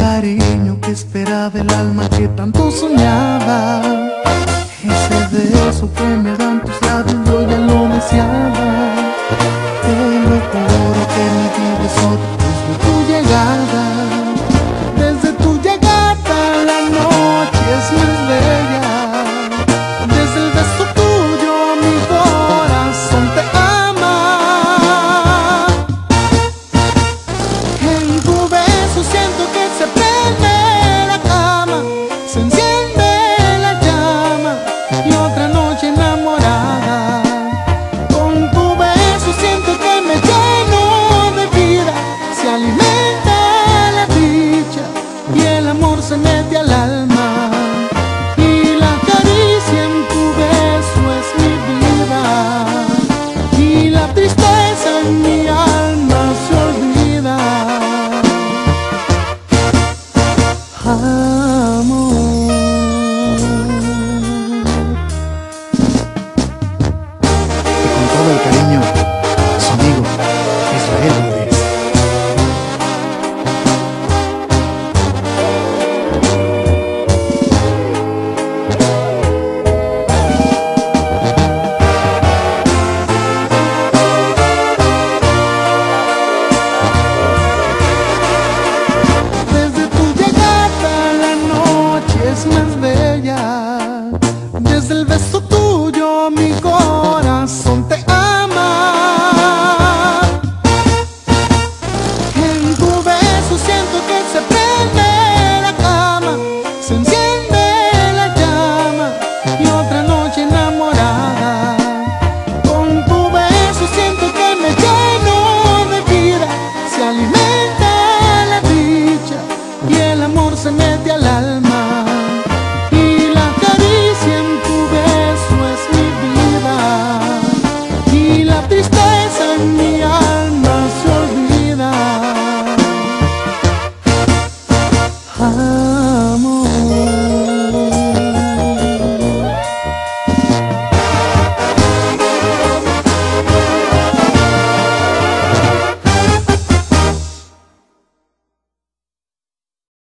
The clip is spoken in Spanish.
cariño que esperaba el alma que tanto soñaba. Ese beso que me dan tus labios, yo ya lo deseaba. amor. desde el beso tuyo a mi y la tristeza en mi alma se olvida. Ah.